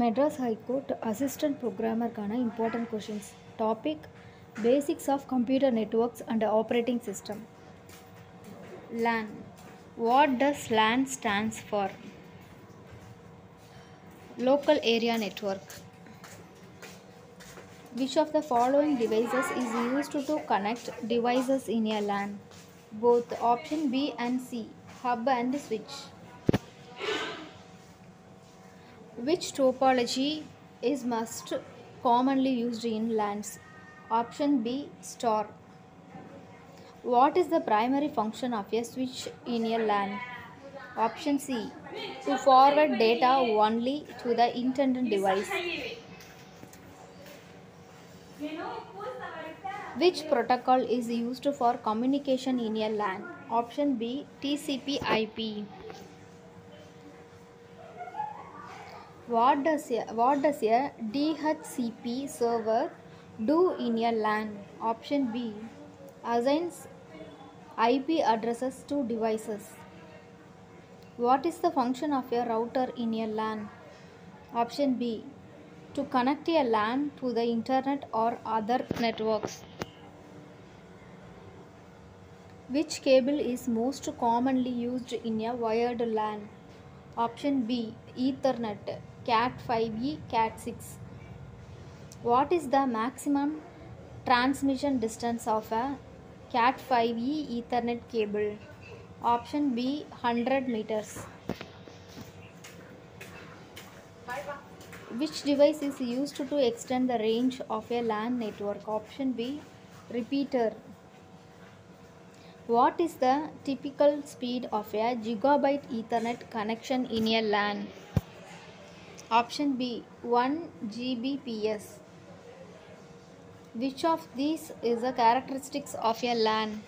Madras high court assistant ப்ரோக்ராமருக்கான important questions topic basics of computer networks and operating system LAN what does LAN stands for local area network Which of the following devices is used to connect devices in a LAN? Both option B and C, hub and switch. Which topology is most commonly used in LANs? Option B, star. What is the primary function of a switch in a LAN? Option C, to forward data only to the intended device. Which protocol is used for communication in a LAN? Option B TCP IP. What does a, what does a DHCP server do in a LAN? Option B assigns IP addresses to devices. What is the function of a router in a LAN? Option B to connect a LAN to the internet or other networks. Which cable is most commonly used in a wired LAN? Option B Ethernet Cat5e Cat6. What is the maximum transmission distance of a Cat5e Ethernet cable? Option B 100 meters. Which device is used to extend the range of a LAN network? Option B repeater. What is the typical speed of a gigabyte Ethernet connection in a LAN? Option B 1 Gbps. Which of these is the characteristics of a LAN?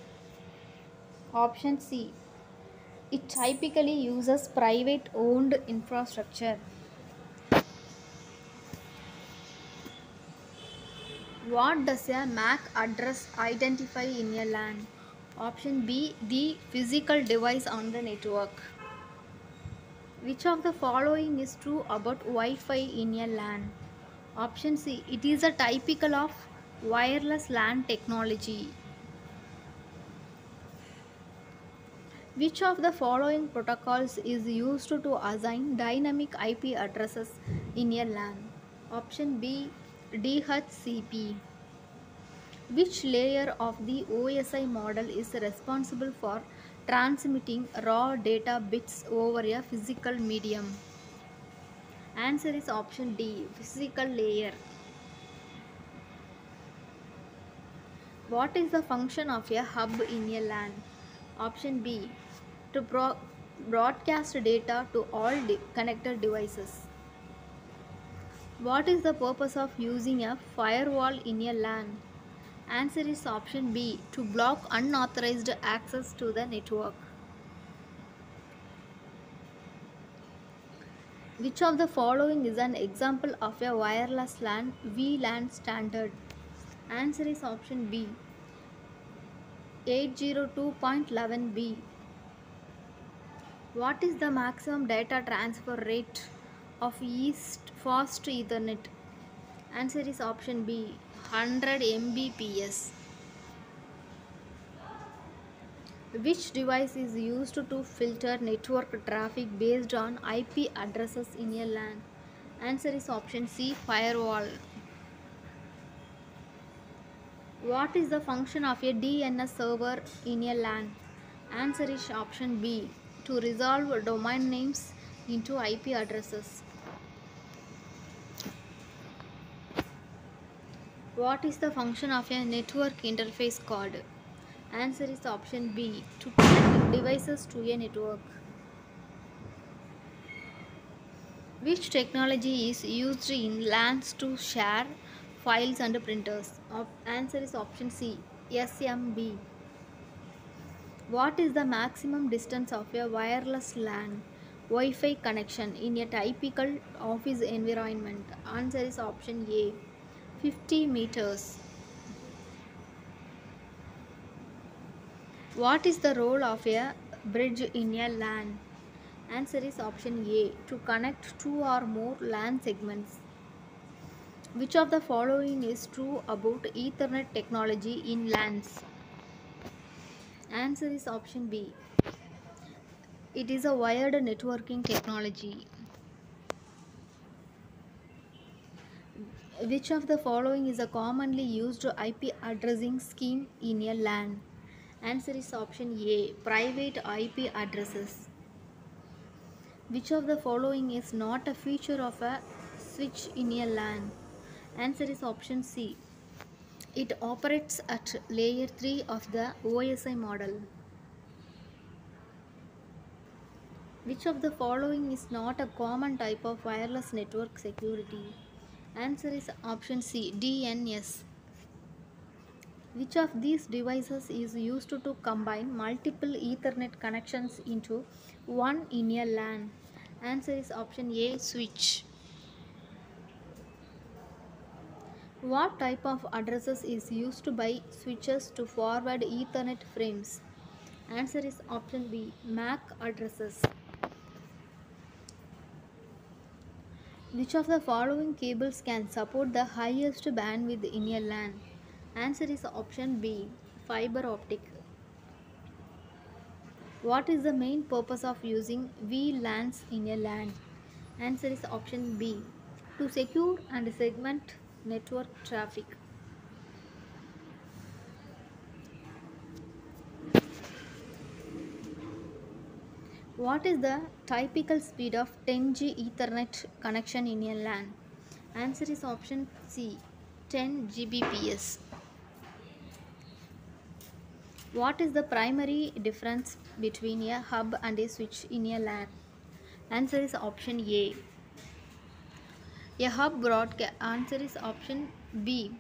Option C. It typically uses private owned infrastructure. What does a MAC address identify in a LAN? Option B the physical device on the network. Which of the following is true about Wi Fi in a LAN? Option C it is a typical of wireless LAN technology. Which of the following protocols is used to assign dynamic IP addresses in a LAN? Option B DHCP. Which layer of the OSI model is responsible for transmitting raw data bits over a physical medium? Answer is option D physical layer. What is the function of a hub in a LAN? Option B to pro- broadcast data to all connected devices. What is the purpose of using a firewall in a LAN? Answer is option B to block unauthorized access to the network. Which of the following is an example of a wireless LAN VLAN standard? Answer is option B 802.11b. What is the maximum data transfer rate of East Fast Ethernet? Answer is option B 100 Mbps. Which device is used to filter network traffic based on IP addresses in a LAN? Answer is option C firewall. What is the function of a DNS server in a LAN? Answer is option B to resolve domain names into IP addresses. What is the function of a network interface card? Answer is option B to connect devices to a network. Which technology is used in LANs to share files and printers? Op- answer is option C SMB. What is the maximum distance of a wireless LAN Wi Fi connection in a typical office environment? Answer is option A 50 meters. What is the role of a bridge in a LAN? Answer is option A to connect two or more LAN segments. Which of the following is true about Ethernet technology in LANs? Answer is option B. It is a wired networking technology. Which of the following is a commonly used IP addressing scheme in a LAN? Answer is option A. Private IP addresses. Which of the following is not a feature of a switch in a LAN? Answer is option C. It operates at layer 3 of the OSI model. Which of the following is not a common type of wireless network security? Answer is option C. DNS. Which of these devices is used to combine multiple Ethernet connections into one in a LAN? Answer is option A. Switch. What type of addresses is used by switches to forward Ethernet frames? Answer is option B. MAC addresses. Which of the following cables can support the highest bandwidth in a LAN? Answer is option B. Fiber optic. What is the main purpose of using VLANs in a LAN? Answer is option B. To secure and segment network traffic. What is the typical speed of 10G Ethernet connection in a LAN? Answer is option C 10 Gbps. What is the primary difference between a hub and a switch in a LAN? Answer is option A. A hub broadcast answer is option B.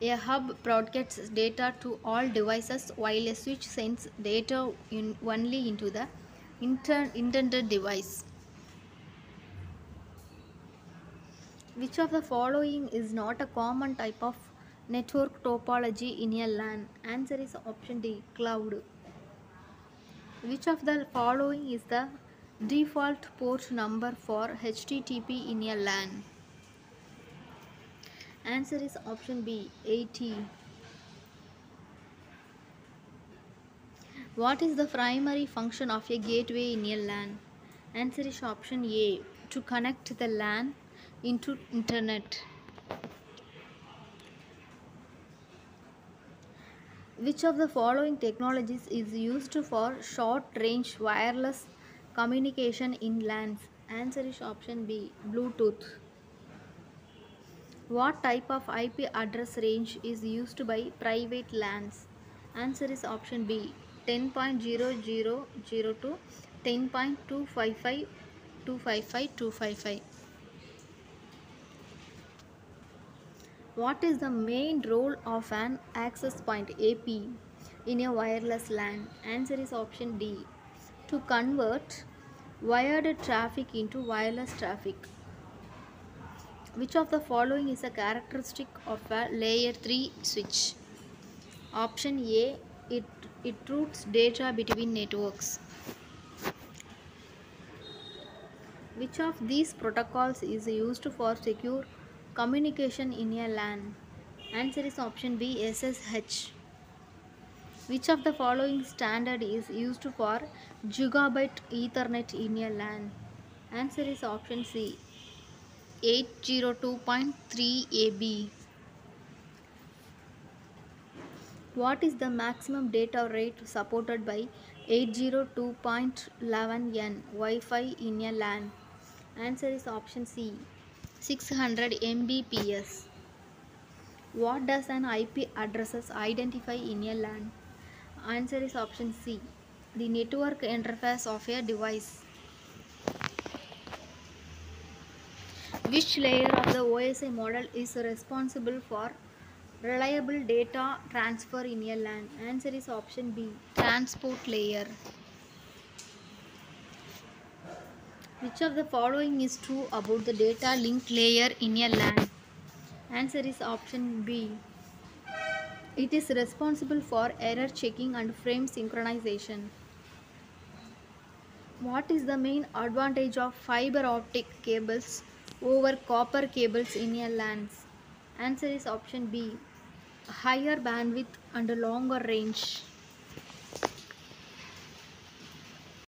A hub broadcasts data to all devices while a switch sends data in only into the inter- intended device. Which of the following is not a common type of network topology in a LAN? Answer is option D cloud. Which of the following is the default port number for HTTP in a LAN? Answer is option B 80. What is the primary function of a gateway in a LAN? Answer is option A to connect the LAN into internet. Which of the following technologies is used for short range wireless communication in LANs? Answer is option B Bluetooth. What type of IP address range is used by private LANs? Answer is option B 10.0002 10.255 255 255. What is the main role of an access point AP in a wireless LAN? Answer is option D to convert wired traffic into wireless traffic. Which of the following is a characteristic of a layer 3 switch? Option A it, it routes data between networks. Which of these protocols is used for secure communication in a LAN? Answer is option B SSH. Which of the following standard is used for gigabit Ethernet in a LAN? Answer is option C 802.3 AB. What is the maximum data rate supported by 802.11n Wi-Fi in a LAN? Answer is option C 600 Mbps. What does an IP addresses identify in a LAN? Answer is option C the network interface of a device. Which layer of the OSI model is responsible for reliable data transfer in a LAN? Answer is option B transport layer. Which of the following is true about the data link layer in a LAN? Answer is option B. It is responsible for error checking and frame synchronization. What is the main advantage of fiber optic cables over copper cables in a LAN? Answer is option B higher bandwidth and a longer range.